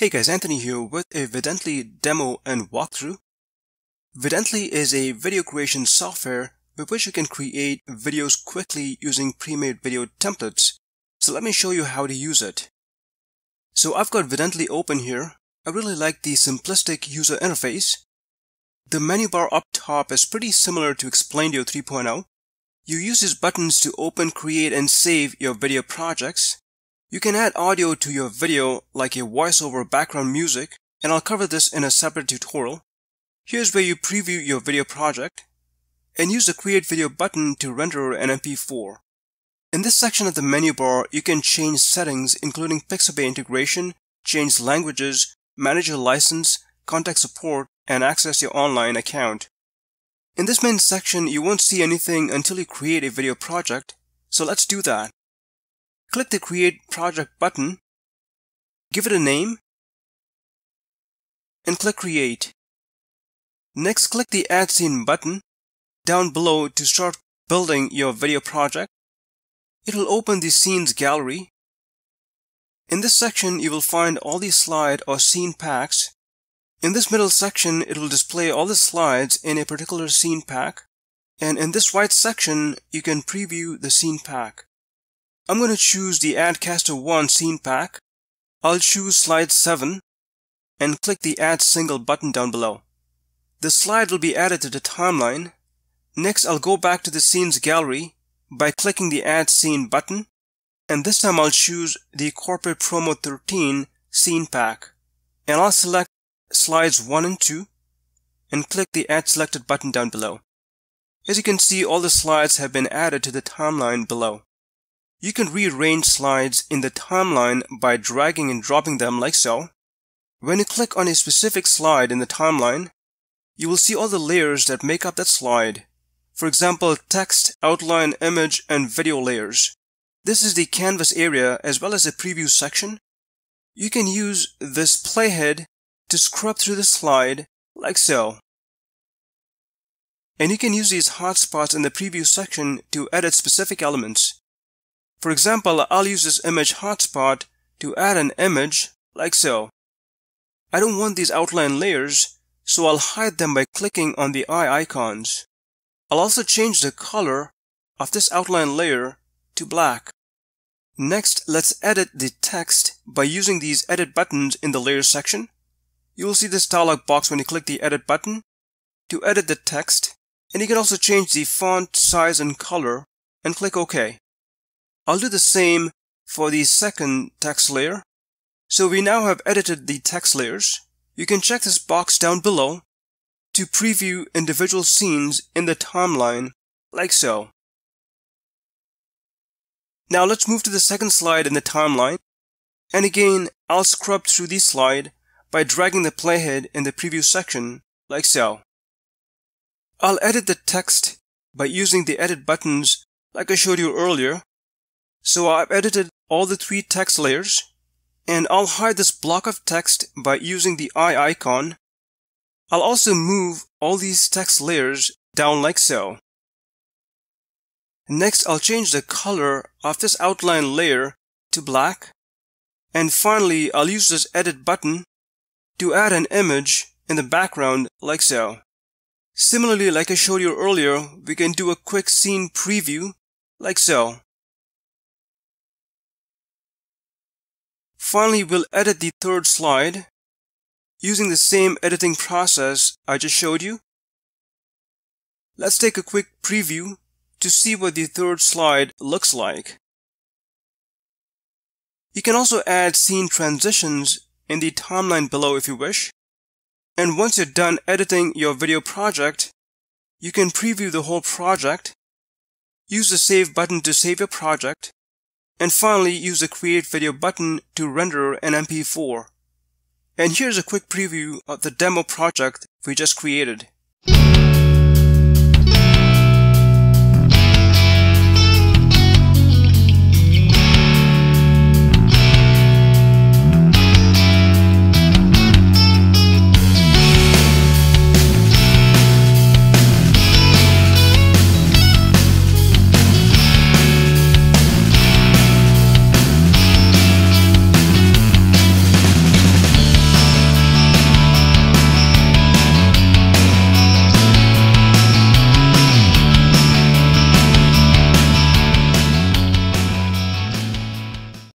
Hey guys, Anthony here with a Vidently demo and walkthrough. Vidently is a video creation software with which you can create videos quickly using pre-made video templates. So let me show you how to use it. So I've got Vidently open here. I really like the simplistic user interface. The menu bar up top is pretty similar to Explaindio 3.0. You use these buttons to open, create, and save your video projects. You can add audio to your video like a voiceover background music, and I'll cover this in a separate tutorial. Here's where you preview your video project, and use the Create Video button to render an MP4. In this section of the menu bar, you can change settings including Pixabay integration, change languages, manage your license, contact support, and access your online account. In this main section, you won't see anything until you create a video project, so let's do that. Click the Create Project button, give it a name, and click Create. Next, click the Add Scene button down below to start building your video project. It will open the Scenes gallery. In this section, you will find all the slide or scene packs. In this middle section, it will display all the slides in a particular scene pack. And in this right section, you can preview the scene pack. I'm going to choose the Ad Caster 1 scene pack. I'll choose slide 7 and click the Add Single button down below. The slide will be added to the timeline. Next, I'll go back to the Scenes gallery by clicking the Add Scene button, and this time I'll choose the Corporate Promo 13 scene pack, and I'll select slides 1 and 2 and click the Add Selected button down below. As you can see, all the slides have been added to the timeline below. You can rearrange slides in the timeline by dragging and dropping them like so. When you click on a specific slide in the timeline, you will see all the layers that make up that slide. For example, text, outline, image, and video layers. This is the canvas area as well as the preview section. You can use this playhead to scrub through the slide like so. And you can use these hotspots in the preview section to edit specific elements. For example, I'll use this image hotspot to add an image like so. I don't want these outline layers, so I'll hide them by clicking on the eye icons. I'll also change the color of this outline layer to black. Next, let's edit the text by using these edit buttons in the layers section. You will see this dialog box when you click the edit button to edit the text, and you can also change the font size and color and click OK. I'll do the same for the second text layer. So we now have edited the text layers. You can check this box down below to preview individual scenes in the timeline like so. Now let's move to the second slide in the timeline. And again, I'll scrub through the slide by dragging the playhead in the preview section like so. I'll edit the text by using the edit buttons like I showed you earlier so I've edited all the three text layers and I'll hide this block of text by using the eye icon. I'll also move all these text layers down like so. Next, I'll change the color of this outline layer to black. And finally, I'll use this edit button to add an image in the background like so. Similarly, like I showed you earlier, we can do a quick scene preview like so. Finally, we'll edit the third slide using the same editing process I just showed you. Let's take a quick preview to see what the third slide looks like. You can also add scene transitions in the timeline below if you wish. And once you're done editing your video project, you can preview the whole project, use the save button to save your project, and finally, use the Create Video button to render an MP4. And here's a quick preview of the demo project we just created.